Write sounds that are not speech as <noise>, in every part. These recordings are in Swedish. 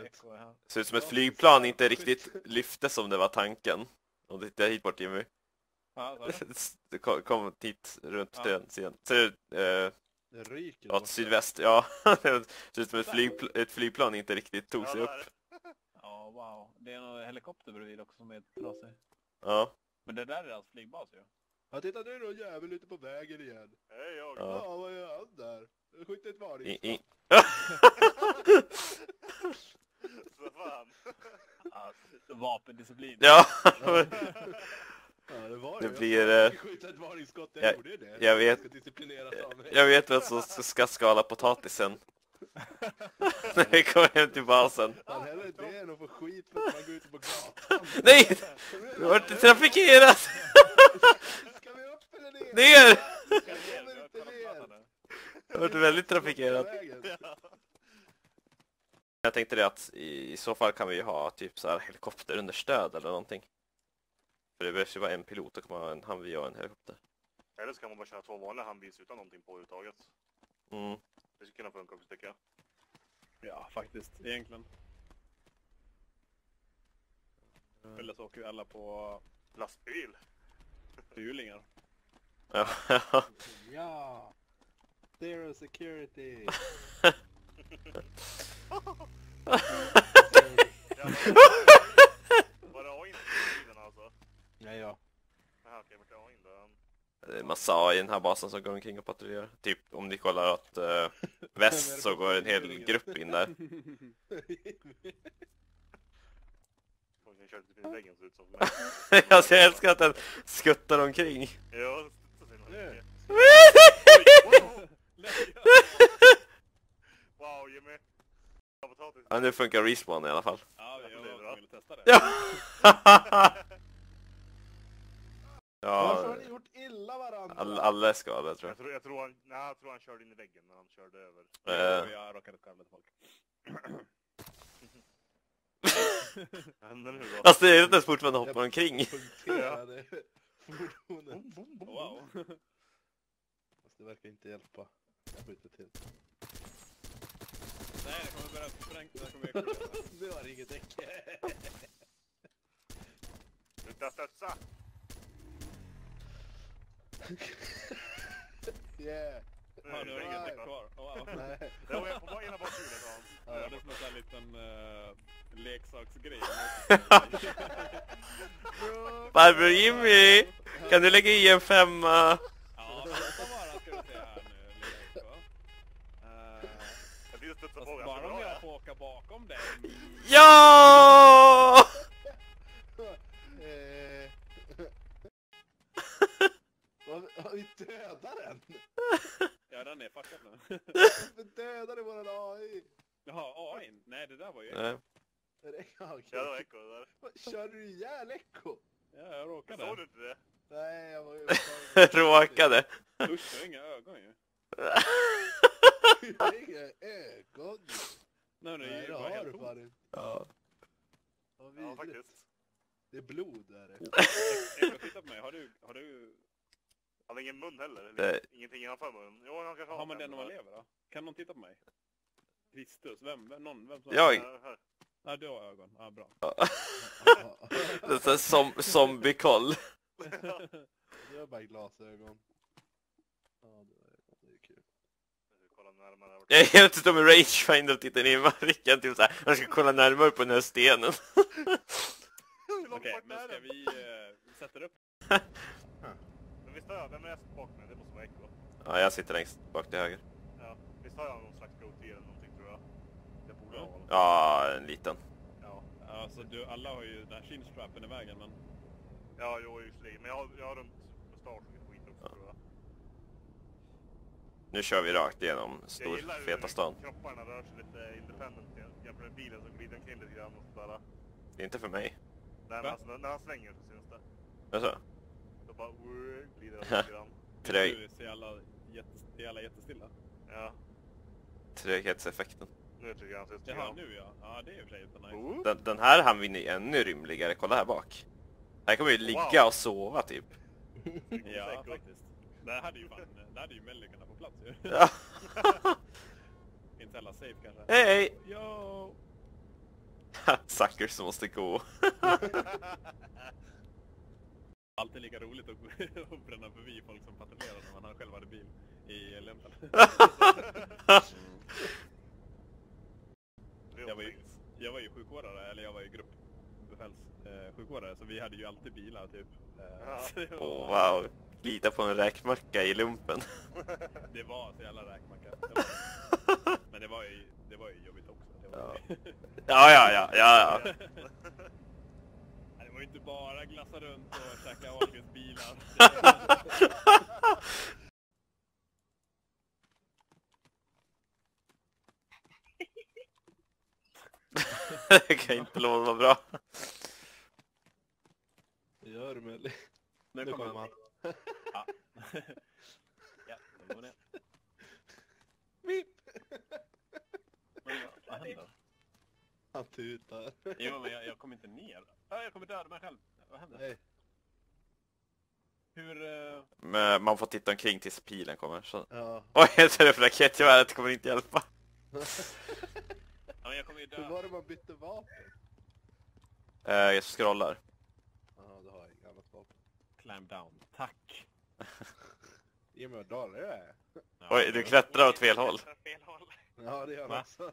är här. Ser ut som ett flygplan inte riktigt lyfte som det var tanken. Om du tittar hit bort Jimmy. Ja, är det. <laughs> Det kom, kom hit runt Ja. den sidan. Ser ut eh, Det ryker. åt borta. sydväst, ja. <laughs> Det ser ut som ett, flygpl ett flygplan inte riktigt tog Ja, sig det upp. är det. Ja, wow. Det är en helikopter bredvid också som är trasig. Ja. Men det där är deras flygbas ju. Ja, titta nu är det någon jävel ute på vägen igen. Hej jag. Ja. Ja, vad gör han där? Skjuter ett I, <laughs> varningsskott. i, Så fan. Ja, vapendisciplin. ja, Ja, det var Det ju. blir, Jag eh, jag, jag- ju det. jag vet. jag vet vem som ska skala potatisen. <laughs> När vi kommer hem till basen. Han hellre det än att få skit för att man går ute på gatan. Nej! Det vart trafikerat! Ska vi upp eller ner? Ner! Jag kommer inte ner. Det vart väldigt trafikerat. Vägen. Jag tänkte det att i, i så fall kan vi ju ha typ så här helikopterunderstöd eller någonting. För det behövs ju bara en pilot, man ha en Humvee och en helikopter. Eller så kan man bara köra två vanliga handbils utan någonting på överhuvudtaget. Mm. Det skulle kunna funka också tycker jag. Ja, faktiskt. Egentligen. Eller så åker vi alla på Lastbil. hjulingar. Ja, <laughs> Ja. Zero security. <laughs> Var det A-in på bilen alltså? Nej, ja. Jaha okej, vart är A-in då? det är massa i den här basen som går omkring och patrullerar. Typ om ni kollar åt eh, väst så går en hel grupp in där. Folk som väggen ser ut som för mig. alltså jag älskar att den skuttar omkring. Ja, så ser man Nu. <laughs> mycket. Wow Jimmy. Ja, potatis. Ja, nu funkar respawn i alla fall. Ja, vi Ja, bra. jag ville testa det. Ja! <laughs> Varför har ja, ni gjort illa varandra? all, alla är skadade tror Jag jag. tror, jag tror han, nej, jag tror han körde in i väggen när han körde över. Eh, Jag råkade skärma till folk. <laughs> Vad hände nu då? Alltså det är inte ens fortfarande hoppar omkring. Punkterade fordonet. Wow. Fast det verkar inte hjälpa. Jag skjuter till. Nej, det kommer börja spränga. Det kommer explodera. Nu <laughs> har inget däck. Sluta studsa! <laughs> Yeah. Ja, nu har jag inget däck kvar. Oh, wow. Nej. Det var jag på ena bakhjulet. Ja, det är som en sån här liten uh, leksaksgrej. <laughs> Farbror Jimmy! Kan du lägga i en femma? Åka bakom dig. Ja! <laughs> Har vi dödat den? Ja, den är fuckad nu. Vi dödade våran AI. Jaha, AI? Nej, det där var ju... Nej. Är det- <laughs> okej. Ja, det var Echo där. Vad, Körde du ihjäl Echo? Ja, jag råkade. Såg du inte det? Nej, jag var ju... <laughs> Råkade. Usch, jag har inga ögon ju. Jag har inga ögon. Nej, Nej, ju det har helt du tomt. Ja. Vad Ja, faktiskt. Det är blod där. <laughs> Echo, titta på mig. Har du... Har, du, Han har ingen mun heller. Det- Ingenting innanför munnen. Jo, han kanske har man det en när man lever då? Kan någon titta på mig? Kristus? Vem? vem någon? Vem som... Jag. Ja, här. Nej, du har ögon. Ja, bra. <laughs> Det är som, zombie-koll. <laughs> Du har bara glasögon. Ja, det är, det är kul. Kolla närmare. Jag är helt ute med rangefinder och tittar ner i marken. Typ såhär, man ska kolla närmare på den här stenen. Okej, bort men ska vi uh, sätta upp? Men visst har jag, vem är jag bak med? Det måste vara Echo. Ja, jag sitter längst bak till höger. Ja, visst har jag någon slags goatee eller någonting tror jag. Det borde ha honom. Ja, en liten. Ja. Alltså, du, alla har ju den här chinstrappen i vägen, men... Ja, jo för sig. Men jag har, jag har runt mustasch och skit också tror jag. Nu kör vi rakt igenom stor feta stan. kropparna rör sig lite independent jämfört med bilen som glider omkring lite grann och sådär. Det är inte för mig. Nej, men alltså, när, han svänger så syns det. Alltså, Då bara "Woo", glider han <laughs> lite grann. trög, Nu ser alla, jätte, är alla jättestilla. Ja, tröghetseffekten. nu tycker jag han syns Jaha, nu ja. Ja, det är och för sig nice. Woo. Den, den här han vinner ju ännu rymligare. Kolla här bak. Här kommer ju ligga Wow. och sova typ. Ja, faktiskt. Det hade ju fan, det hade ju Melly kunnat få plats ju. Ja. <laughs> Inte alla safe kanske. Hej! Yo! <laughs> Suckers måste gå. <laughs> Alltid lika roligt att, att bränna förbi folk som patrullerar när man har själv hade bil i lumpen. Jag var ju, jag var ju sjukvårdare, eller jag var ju gruppbefäls eh, så vi hade ju alltid bilar typ. Eh, var, wow. Lita på en räkmacka i lumpen. det var så jävla räkmacka. Det var- Men det var ju, det var ju jobbigt också. Det var, Ja. ju- Ja, ja, ja, ja, ja. Det var ju inte bara glassa runt och käka Ahlgrens bilar. <laughs> Det kan inte lova vara bra. Gör det Melly. Nu kommer han. <laughs> Ja. då går ner. Mip! Vad- vad händer? Han tutar. Jo, men jag, jag kommer inte ner. Ja, jag kommer döda mig själv. Vad händer? Nej. Hur... eh, Men man får titta omkring tills pilen kommer. Så. Ja. <laughs> Oj, jag ser det för raketgeväret kommer inte hjälpa. Ja, men jag kommer ju Hur dö. var det man bytte vapen? Eh, jag scrollar. Ja, du har inget annat vapen. Climb down. Tack. <laughs> Ge mig vad dålig du är. Ja, Oj, du klättrar åt fel håll. Fel håll. Ja, det gör Va? också.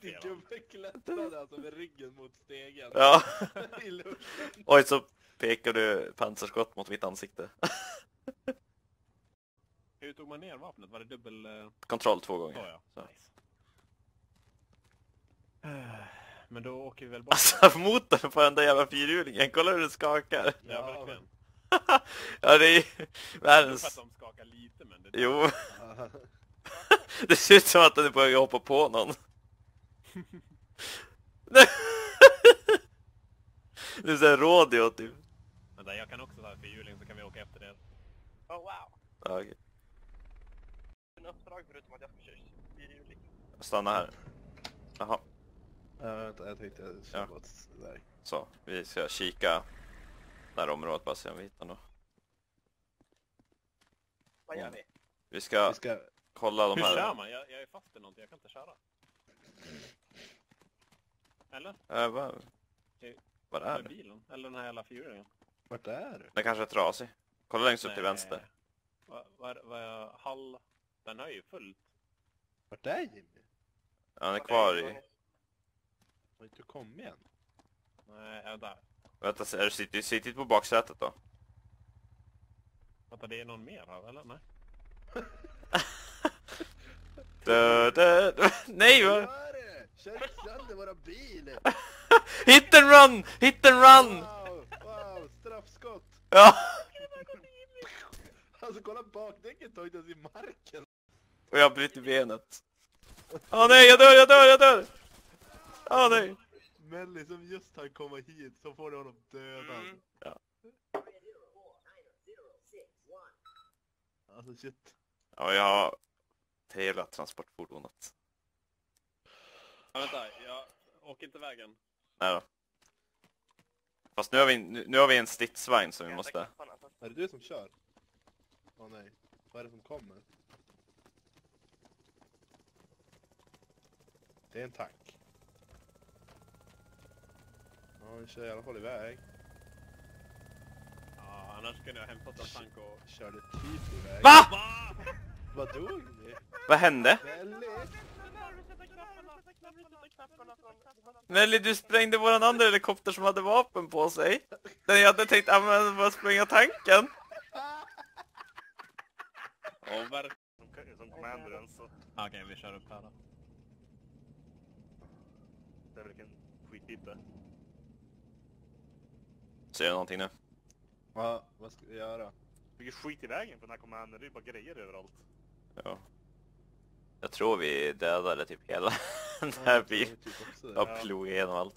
Din gubbe <laughs> klättrade alltså med ryggen mot stegen. Ja. <laughs> I luften. Oj, så pekar du pansarskott mot mitt ansikte. <laughs> Hur tog man ner vapnet? Var det dubbel... eh, Kontroll två gånger. ja. Så. Nice. Eh, Men då åker vi väl bort. Alltså motorn på den där jävla fyrhjulingen, kolla hur den skakar. Ja, Ja, verkligen. <laughs> Ja, det är Jag tror att världens... de skakar lite, men det... Jo, <laughs> det ser ut som att den är på väg att hoppa på någon. <laughs> Det är såhär rodeo typ. Vänta, jag kan också ta fyrhjuling så kan vi åka efter det. Oh wow. Ja, okej. En uppdrag förutom att jag ska köra. Stanna här. Jaha, Ja, vänta, jag tänkte jag skulle Ja. s- där. så. Vi ska kika det här området bara se om vi hittar något. Vad gör vi? Vi ska Vi ska... kolla de Hur kör här... man? Jag, jag är fast i någonting, jag kan inte köra. Eller? Äh, vad... Det- Vad är det? bilen? Eller den här jävla fyrhjulingen? Vart är du? Den kanske är trasig. Kolla längst upp till Nej. vänster. Vad vad är- vad är hall... Den har ju fullt. Vart är Jimmy? Han är kvar i... Har inte kommit än? Nej, vänta. Vänta, är du sitter, sitter på baksätet då? Vänta, det är någon mer här, eller? Nej. <laughs> Dö, dö, dö. Nej Vad? Kör sönder våra bil! <laughs> Hit and run! Hit and run! Wow, wow, straffskott! Ja! <laughs> Alltså kolla bakdäcket har inte ens i marken! Och jag bryter benet. Åh nej, jag dör, jag dör, jag dör! Åh nej! Melly som just har kommit hit så får du honom dödad. Mm. Ja. Alltså shit. Ja, jag har hela transportfordonet. Ja, vänta, jag åker inte vägen. Nej då. Fast nu har vi, nu, nu har vi en stridsvagn som vi måste... Är det du som kör? Åh nej. Vad är det som kommer? Det är en tank. Ja, den kör i alla fall iväg. Ja, annars kunde jag hämtat en tank och... Körde typ iväg. VA? Vad dog ni? Vad hände? Nelly, du sprängde våran andra helikopter som hade vapen på sig. Den jag hade tänkt använda för att spränga tanken. Ja, verkligen. Som, commander än så. Okej, vi kör upp här då. Det är vilken skitbit det. Du någonting nu? Ja, vad ska vi göra? Vilket skit i vägen för den här commander. Det är ju bara grejer överallt. Ja. Jag tror vi dödade typ hela <laughs> den Ja, här jag bilen. typ det. Jag plog igenom allt.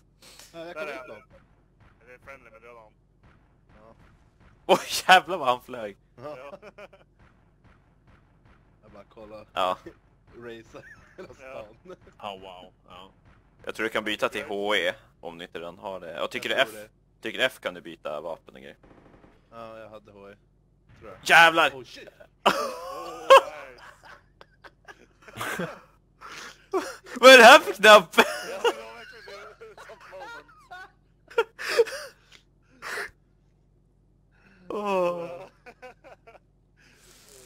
Ja, jag Där kommer är dem. det. Det är friendly med döda honom. Oj jävlar vad han flög. Ja. Ja. <laughs> Jag bara kollar. Ja, <laughs> Racea hela stan. Ja, wow. Ja. jag tror du kan byta till HE om du inte redan har det. Och tycker du Jag F, Trycker F kan du byta vapen och grejer. Ja, jag hade HE. Tror jag. Jävlar! Oh shit! <laughs> Vad är det här för knapp? <laughs> oh.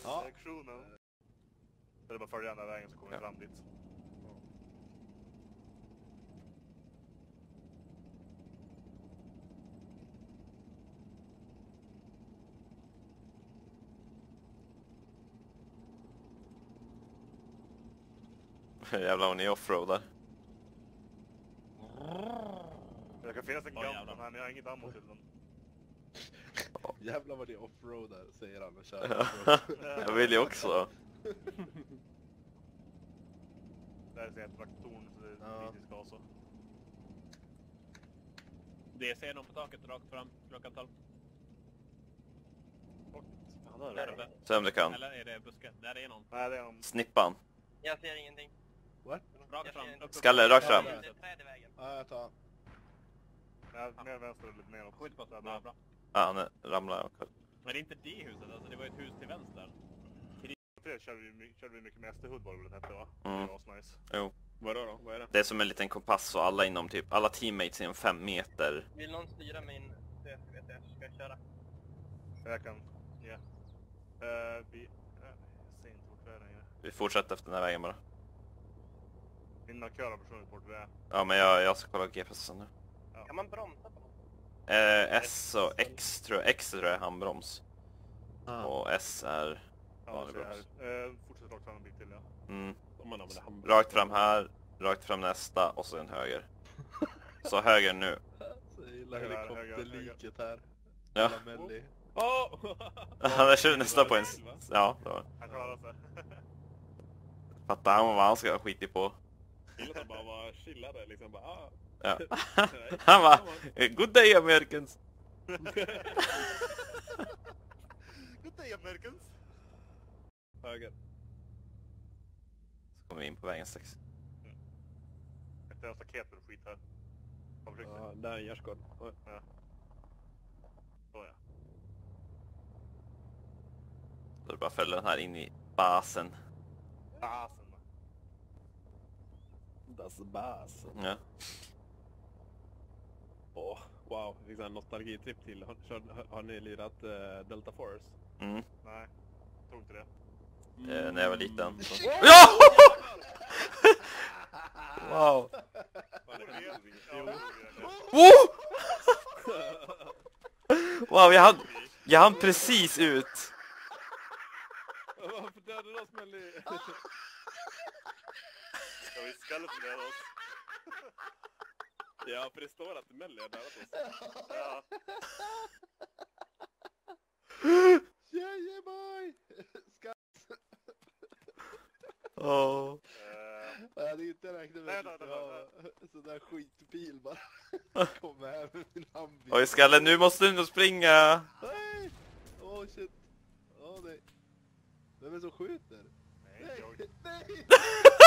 Ja. Reaktionen. Det är bara följa den där vägen så kommer vi fram dit. Jävlar vad ni offroadar. Det kan finnas en Oj, gun jävlar. men jag har inget ammo till den. <laughs> Jävlar vad det är offroadar, säger han och kör. Jag vill ju också. <laughs> Där ser jag ett traktorn så det är Ja. kritisk gas och... Det ser någon på taket rakt fram klockan 12. Ja, där Där är det. uppe. Se om du kan. Eller är det buske? Där är någon. Nej, det är en... Snippan. Jag ser ingenting. What? Rakt fram. Skalle, rakt fram. Ja, jag tar mer vänster lite neråt. Skjut på oss. där. Ja, bra. Ja, han ramlar omkull. Men det är inte det huset alltså, det var ett hus till vänster. Det körde vi, körde vi mycket med SD-Hood var det väl hette va? Mm. Det var asnice. Vadå då? Vad är det? Det är som en liten kompass och alla inom typ, alla teammates inom fem meter. Vill någon styra min jag. Ska jag köra? Jag kan... Ja. Eh, vi... eh, jag ser inte vart vi är längre. Vi fortsätter efter den här vägen bara. Min markör har försvunnit bort är. Ja, men jag, jag ska kolla GPSen nu. Kan man bromsa på något? Eh, S och X tror jag. X tror jag är handbroms. Ah. Och S är... Ja, Vanlig är broms. Eh, fortsätt rakt fram en bit till ja. Mm, rakt fram här, rakt fram nästa och så en höger. <laughs> Så höger nu. Så gillar helikopterliket här. Ja. Åh! Han kör nästan på en... <laughs> Ja, det var... Han klarar sig. Fattar han vad han ska ha skitit på. Att han bara var chillade liksom bara ah. Ja. <laughs> <laughs> Han bara, "Eh, good day Americans. <laughs> Good day Americans! Höger. Så kommer vi in på vägen strax. Efter en staket och skit här. Ja, där är en gärdsgård. Oj. Så ja. Så det bara följer den här in i basen. Basen. Das Bas. Ja. Åh, wow. Fick en nostalgitripp till. Har, har, har ni lirat eh, Delta Force? Mm. Nej, tror inte det. Eh, när jag var liten. Så. Mm. <laughs> Ja! <laughs> wow. Det? Ja. Woo! Wow, jag hann, jag hann precis ut. Varför dödade du oss Melly? <laughs> Vi med oss. ja, för det står att Melly har dödat oss. Ja. Tjejeboy! Ska... Åh. Jag hade inte räknat med Nej, att nej, nej, ha en sån där skitbil bara. <laughs> Kommer här med min handbil. Oj, Skalle, nu måste du nog springa. Nej! Åh shit. Åh nej. Vem är det som skjuter? nej, jag... Nej! <laughs>